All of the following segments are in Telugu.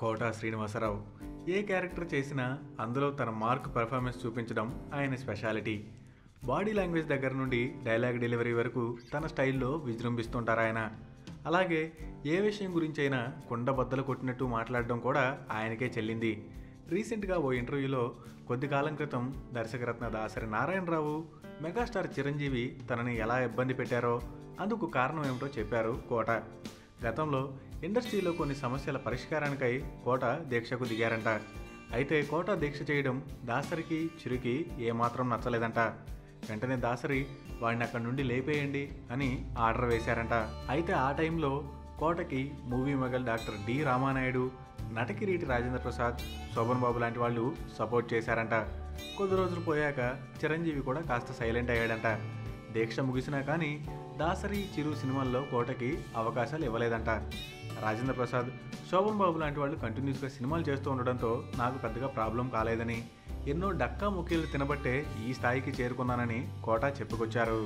కోటా శ్రీనివాసరావు ఏ క్యారెక్టర్ చేసినా అందులో తన మార్క్ పెర్ఫార్మెన్స్ చూపించడం ఆయన స్పెషాలిటీ. బాడీ లాంగ్వేజ్ దగ్గర నుండి డైలాగ్ డెలివరీ వరకు తన స్టైల్లో విజృంభిస్తుంటారు ఆయన. అలాగే ఏ విషయం గురించైనా కుండ బద్దలు కొట్టినట్టు మాట్లాడడం కూడా ఆయనకే చెల్లింది. రీసెంట్గా ఓ ఇంటర్వ్యూలో కొద్ది కాలం క్రితం దర్శకరత్న దాసరి నారాయణరావు మెగాస్టార్ చిరంజీవి తనని ఎలా ఇబ్బంది పెట్టారో అందుకు కారణం ఏమిటో చెప్పారు కోట. గతంలో ఇండస్ట్రీలో కొన్ని సమస్యల పరిష్కారానికై కోట దీక్షకు దిగారంట. అయితే కోట దీక్ష చేయడం దాసరికి చిరుకి ఏమాత్రం నచ్చలేదంట. వెంటనే దాసరి వాడిని అక్కడి నుండి లేపేయండి అని ఆర్డర్ వేశారంట. అయితే ఆ టైంలో కోటకి movie mogul doctor D Ramanaidu Natakireeti Rajendra Prasad Sobhan Babu లాంటి వాళ్ళు సపోర్ట్ చేశారంట. కొద్ది రోజులు పోయాక చిరంజీవి కూడా కాస్త సైలెంట్ అయ్యాడంట. దీక్ష ముగిసినా కానీ దాసరి చిరు సినిమాల్లో కోటకి అవకాశాలు ఇవ్వలేదంట. రాజేంద్ర ప్రసాద్ శోభన్ బాబు లాంటి వాళ్ళు కంటిన్యూస్గా సినిమాలు చేస్తూ ఉండడంతో నాకు పెద్దగా ప్రాబ్లం కాలేదని ఎన్నో డక్కా ముక్కీలు తినబట్టే ఈ స్థాయికి చేరుకున్నానని కోట చెప్పుకొచ్చారు.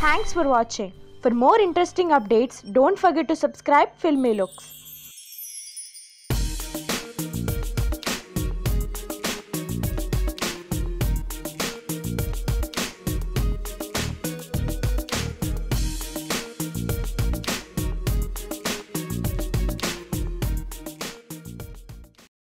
Thanks for watching for more interesting updates don't forget to subscribe Filmy Looks